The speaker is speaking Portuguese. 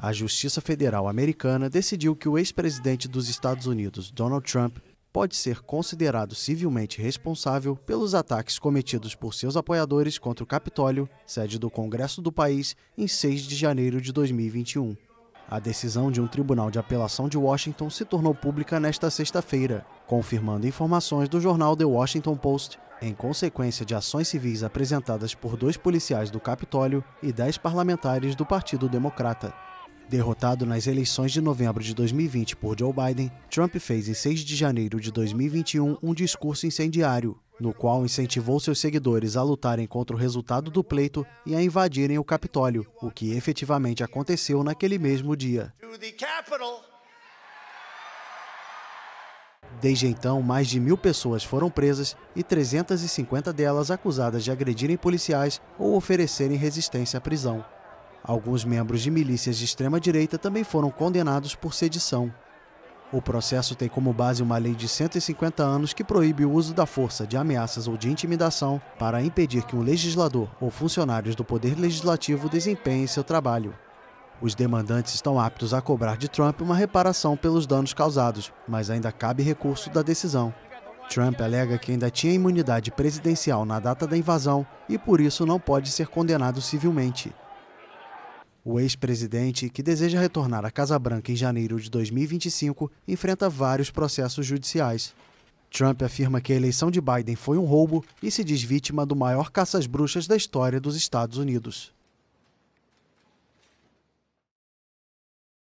A Justiça Federal Americana decidiu que o ex-presidente dos Estados Unidos, Donald Trump, pode ser considerado civilmente responsável pelos ataques cometidos por seus apoiadores contra o Capitólio, sede do Congresso do país, em 6 de janeiro de 2021. A decisão de um tribunal de apelação de Washington se tornou pública nesta sexta-feira, confirmando informações do jornal The Washington Post, em consequência de ações civis apresentadas por dois policiais do Capitólio e dez parlamentares do Partido Democrata. Derrotado nas eleições de novembro de 2020 por Joe Biden, Trump fez em 6 de janeiro de 2021 um discurso incendiário, no qual incentivou seus seguidores a lutarem contra o resultado do pleito e a invadirem o Capitólio, o que efetivamente aconteceu naquele mesmo dia. Desde então, mais de mil pessoas foram presas e 350 delas acusadas de agredirem policiais ou oferecerem resistência à prisão. Alguns membros de milícias de extrema-direita também foram condenados por sedição. O processo tem como base uma lei de 150 anos que proíbe o uso da força, de ameaças ou de intimidação para impedir que um legislador ou funcionários do Poder Legislativo desempenhem seu trabalho. Os demandantes estão aptos a cobrar de Trump uma reparação pelos danos causados, mas ainda cabe recurso da decisão. Trump alega que ainda tinha imunidade presidencial na data da invasão e por isso não pode ser condenado civilmente. O ex-presidente, que deseja retornar à Casa Branca em janeiro de 2025, enfrenta vários processos judiciais. Trump afirma que a eleição de Biden foi um roubo e se diz vítima do maior caça às bruxas da história dos Estados Unidos.